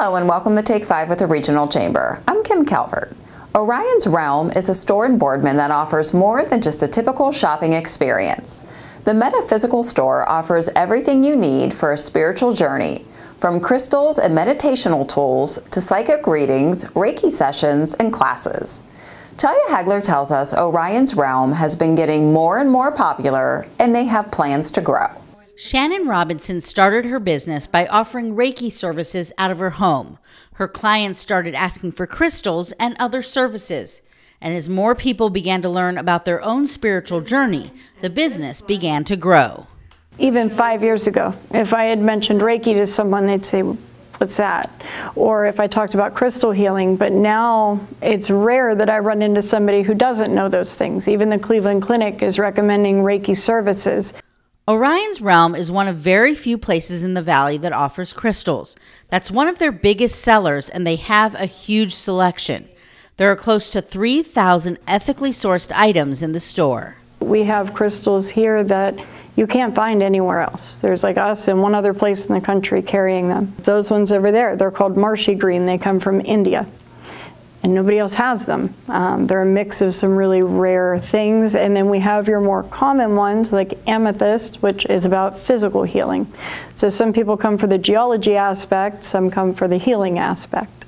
Hello and welcome to Take 5 with the Regional Chamber. I'm Kim Calvert. Orion's Realm is a store in Boardman that offers more than just a typical shopping experience. The metaphysical store offers everything you need for a spiritual journey, from crystals and meditational tools to psychic readings, Reiki sessions, and classes. Talia Hagler tells us Orion's Realm has been getting more and more popular and they have plans to grow. Shannon Robinson started her business by offering Reiki services out of her home. Her clients started asking for crystals and other services. And as more people began to learn about their own spiritual journey, the business began to grow. Even five years ago, if I had mentioned Reiki to someone, they'd say, What's that? Or if I talked about crystal healing, but now it's rare that I run into somebody who doesn't know those things. Even the Cleveland Clinic is recommending Reiki services. Orion's Realm is one of very few places in the valley that offers crystals. That's one of their biggest sellers, and they have a huge selection. There are close to 3,000 ethically sourced items in the store. We have crystals here that you can't find anywhere else. There's like us and one other place in the country carrying them. Those ones over there, they're called marshy green. They come from India and nobody else has them. Um, they're a mix of some really rare things, and then we have your more common ones like amethyst, which is about physical healing. So some people come for the geology aspect, some come for the healing aspect.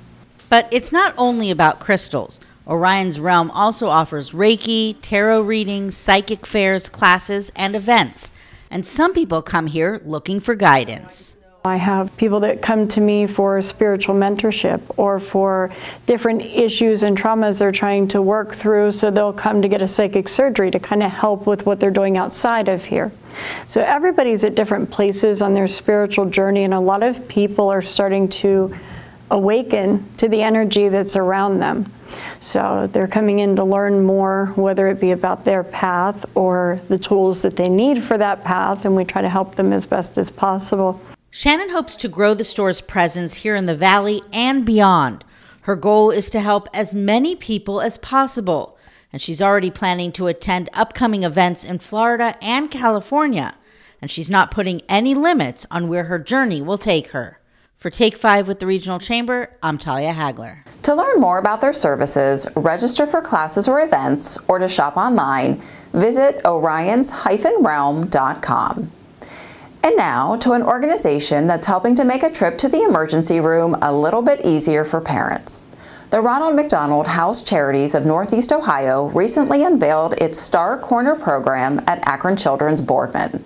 But it's not only about crystals. Orion's Realm also offers Reiki, tarot readings, psychic fairs, classes, and events. And some people come here looking for guidance. I have people that come to me for spiritual mentorship or for different issues and traumas they're trying to work through, so they'll come to get a psychic surgery to kind of help with what they're doing outside of here. So everybody's at different places on their spiritual journey, and a lot of people are starting to awaken to the energy that's around them. So they're coming in to learn more, whether it be about their path or the tools that they need for that path, and we try to help them as best as possible. Shannon hopes to grow the store's presence here in the Valley and beyond. Her goal is to help as many people as possible, and she's already planning to attend upcoming events in Florida and California, and she's not putting any limits on where her journey will take her. For Take 5 with the Regional Chamber, I'm Talia Hagler. To learn more about their services, register for classes or events, or to shop online, visit orions-realm.com. And now to an organization that's helping to make a trip to the emergency room a little bit easier for parents. The Ronald McDonald House Charities of Northeast Ohio recently unveiled its Star Corner program at Akron Children's Boardman.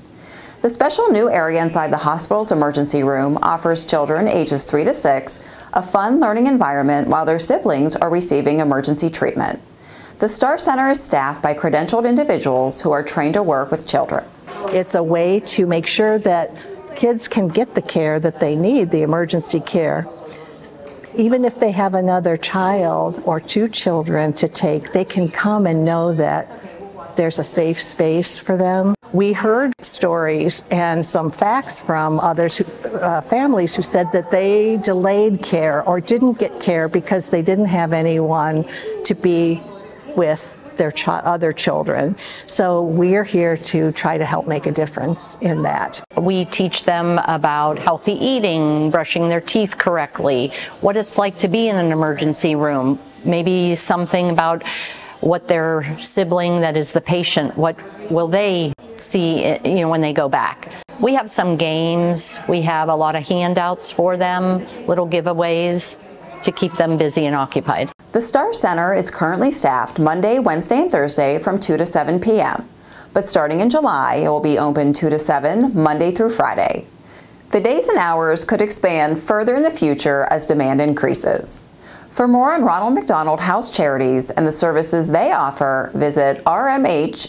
The special new area inside the hospital's emergency room offers children ages 3 to 6 a fun learning environment while their siblings are receiving emergency treatment. The Star Center is staffed by credentialed individuals who are trained to work with children. It's a way to make sure that kids can get the care that they need, the emergency care. Even if they have another child or two children to take, they can come and know that there's a safe space for them. We heard stories and some facts from others, who, uh, families who said that they delayed care or didn't get care because they didn't have anyone to be with their ch- other children. So we're here to try to help make a difference in that. We teach them about healthy eating, brushing their teeth correctly, what it's like to be in an emergency room, maybe something about what their sibling that is the patient, what will they see you know when they go back. We have some games, we have a lot of handouts for them, little giveaways to keep them busy and occupied. The Star Center is currently staffed Monday, Wednesday, and Thursday from 2 to 7 p.m. But starting in July, it will be open 2 to 7, Monday through Friday. The days and hours could expand further in the future as demand increases. For more on Ronald McDonald House Charities and the services they offer, visit rmhcneo.org.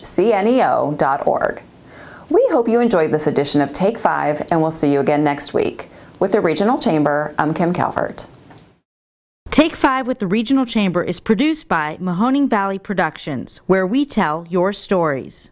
We hope you enjoyed this edition of Take 5 and we'll see you again next week. With the Regional Chamber, I'm Kim Calvert. Take 5 with the Regional Chamber is produced by Mahoning Valley Productions, where we tell your stories.